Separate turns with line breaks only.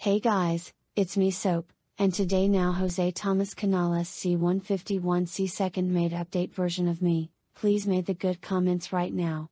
Hey guys, it's me Soap, and today now José Tomás Canales C151C second made update version of me, please made the good comments right now.